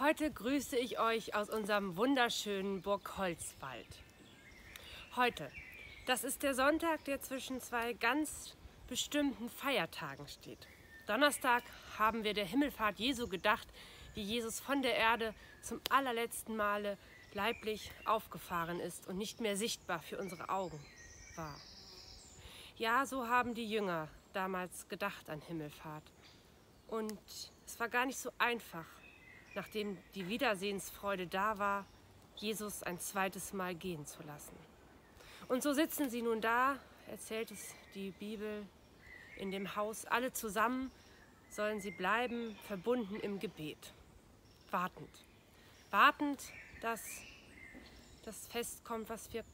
Heute grüße ich euch aus unserem wunderschönen Burg Holzwald. Heute, das ist der Sonntag, der zwischen zwei ganz bestimmten Feiertagen steht. Donnerstag haben wir der Himmelfahrt Jesu gedacht, wie Jesus von der Erde zum allerletzten Male leiblich aufgefahren ist und nicht mehr sichtbar für unsere Augen war. Ja, so haben die Jünger damals gedacht an Himmelfahrt. Und es war gar nicht so einfach, nachdem die Wiedersehensfreude da war, Jesus ein zweites Mal gehen zu lassen. Und so sitzen sie nun da, erzählt es die Bibel, in dem Haus, alle zusammen sollen sie bleiben, verbunden im Gebet, wartend. Wartend, dass das Fest kommt, was wir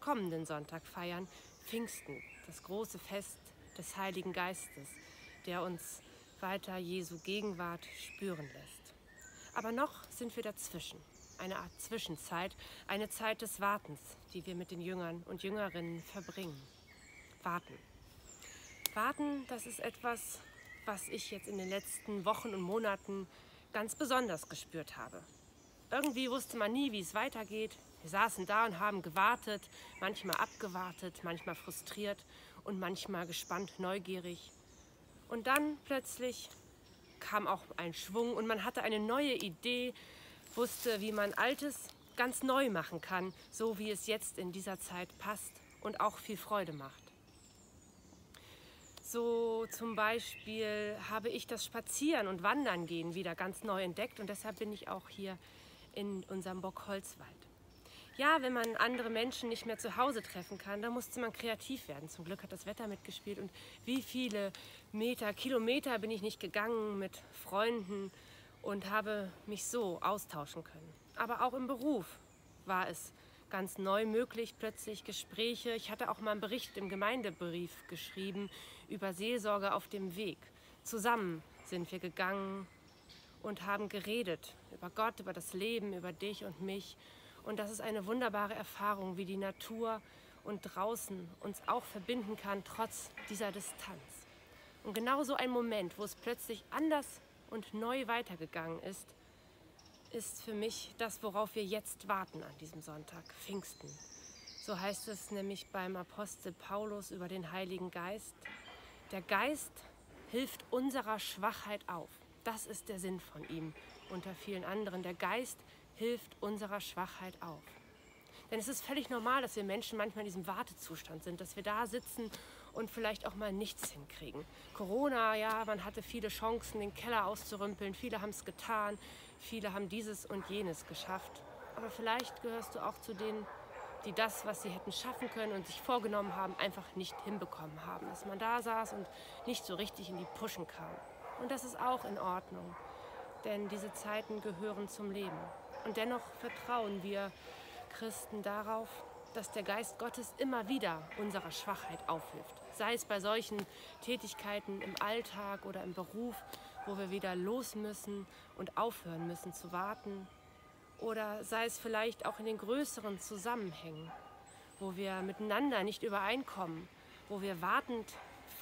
kommenden Sonntag feiern, Pfingsten, das große Fest des Heiligen Geistes, der uns weiter Jesu Gegenwart spüren lässt. Aber noch sind wir dazwischen, eine Art Zwischenzeit, eine Zeit des Wartens, die wir mit den Jüngern und Jüngerinnen verbringen. Warten. Warten, das ist etwas, was ich jetzt in den letzten Wochen und Monaten ganz besonders gespürt habe. Irgendwie wusste man nie, wie es weitergeht. Wir saßen da und haben gewartet, manchmal abgewartet, manchmal frustriert und manchmal gespannt, neugierig. Und dann plötzlich kam auch ein Schwung und man hatte eine neue Idee, wusste, wie man Altes ganz neu machen kann, so wie es jetzt in dieser Zeit passt und auch viel Freude macht. So zum Beispiel habe ich das Spazieren und Wandern gehen wieder ganz neu entdeckt und deshalb bin ich auch hier in unserem Bock Holzwald. Ja, wenn man andere Menschen nicht mehr zu Hause treffen kann, dann musste man kreativ werden. Zum Glück hat das Wetter mitgespielt und wie viele Meter, Kilometer bin ich nicht gegangen mit Freunden und habe mich so austauschen können. Aber auch im Beruf war es ganz neu möglich, plötzlich Gespräche. Ich hatte auch mal einen Bericht im Gemeindebrief geschrieben über Seelsorge auf dem Weg. Zusammen sind wir gegangen und haben geredet über Gott, über das Leben, über dich und mich und das ist eine wunderbare Erfahrung, wie die Natur und draußen uns auch verbinden kann, trotz dieser Distanz. Und genau so ein Moment, wo es plötzlich anders und neu weitergegangen ist, ist für mich das, worauf wir jetzt warten an diesem Sonntag, Pfingsten. So heißt es nämlich beim Apostel Paulus über den Heiligen Geist. Der Geist hilft unserer Schwachheit auf. Das ist der Sinn von ihm unter vielen anderen. Der Geist hilft unserer Schwachheit auf. Denn es ist völlig normal, dass wir Menschen manchmal in diesem Wartezustand sind, dass wir da sitzen und vielleicht auch mal nichts hinkriegen. Corona, ja, man hatte viele Chancen, den Keller auszurümpeln. Viele haben es getan, viele haben dieses und jenes geschafft. Aber vielleicht gehörst du auch zu denen, die das, was sie hätten schaffen können und sich vorgenommen haben, einfach nicht hinbekommen haben. Dass man da saß und nicht so richtig in die Puschen kam. Und das ist auch in Ordnung, denn diese Zeiten gehören zum Leben. Und dennoch vertrauen wir Christen darauf, dass der Geist Gottes immer wieder unserer Schwachheit aufhilft. Sei es bei solchen Tätigkeiten im Alltag oder im Beruf, wo wir wieder los müssen und aufhören müssen zu warten. Oder sei es vielleicht auch in den größeren Zusammenhängen, wo wir miteinander nicht übereinkommen, wo wir wartend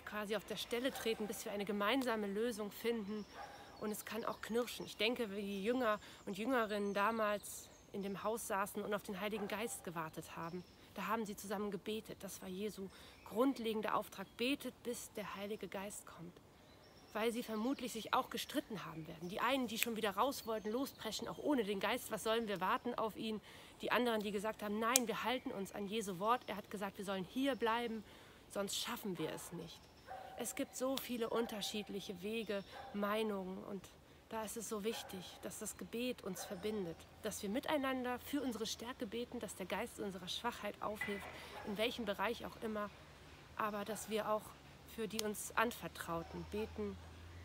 quasi auf der Stelle treten, bis wir eine gemeinsame Lösung finden und es kann auch knirschen. Ich denke, wie die Jünger und Jüngerinnen damals in dem Haus saßen und auf den Heiligen Geist gewartet haben. Da haben sie zusammen gebetet. Das war Jesu grundlegender Auftrag. Betet, bis der Heilige Geist kommt. Weil sie vermutlich sich auch gestritten haben werden. Die einen, die schon wieder raus wollten, lospreschen, auch ohne den Geist. Was sollen wir warten auf ihn? Die anderen, die gesagt haben, nein, wir halten uns an Jesu Wort. Er hat gesagt, wir sollen hier bleiben, sonst schaffen wir es nicht. Es gibt so viele unterschiedliche Wege, Meinungen und da ist es so wichtig, dass das Gebet uns verbindet, dass wir miteinander für unsere Stärke beten, dass der Geist unserer Schwachheit aufhilft, in welchem Bereich auch immer, aber dass wir auch für die uns Anvertrauten beten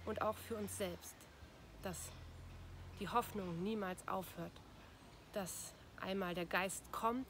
und auch für uns selbst, dass die Hoffnung niemals aufhört, dass einmal der Geist kommt,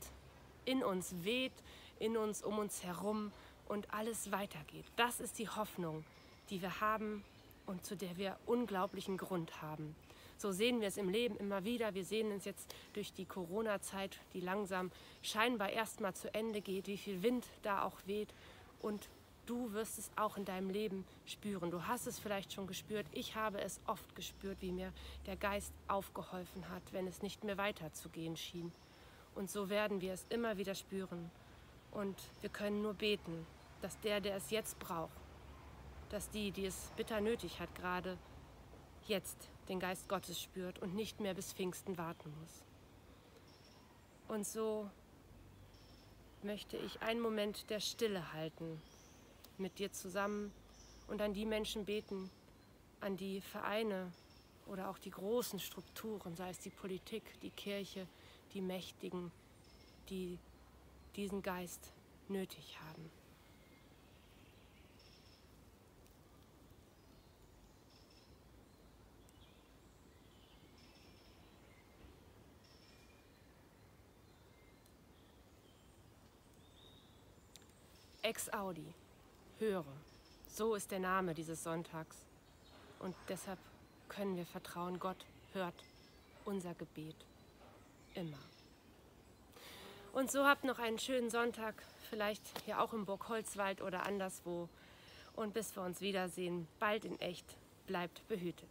in uns weht, in uns, um uns herum und alles weitergeht. Das ist die Hoffnung, die wir haben und zu der wir unglaublichen Grund haben. So sehen wir es im Leben immer wieder. Wir sehen es jetzt durch die Corona-Zeit, die langsam scheinbar erstmal zu Ende geht, wie viel Wind da auch weht und du wirst es auch in deinem Leben spüren. Du hast es vielleicht schon gespürt. Ich habe es oft gespürt, wie mir der Geist aufgeholfen hat, wenn es nicht mehr weiterzugehen schien. Und so werden wir es immer wieder spüren. Und wir können nur beten, dass der, der es jetzt braucht, dass die, die es bitter nötig hat, gerade jetzt den Geist Gottes spürt und nicht mehr bis Pfingsten warten muss. Und so möchte ich einen Moment der Stille halten mit dir zusammen und an die Menschen beten, an die Vereine oder auch die großen Strukturen, sei es die Politik, die Kirche, die Mächtigen, die diesen Geist nötig haben. Ex Audi, höre. So ist der Name dieses Sonntags. Und deshalb können wir vertrauen, Gott hört unser Gebet immer. Und so habt noch einen schönen Sonntag, vielleicht hier auch im Burgholzwald oder anderswo. Und bis wir uns wiedersehen, bald in echt, bleibt behütet.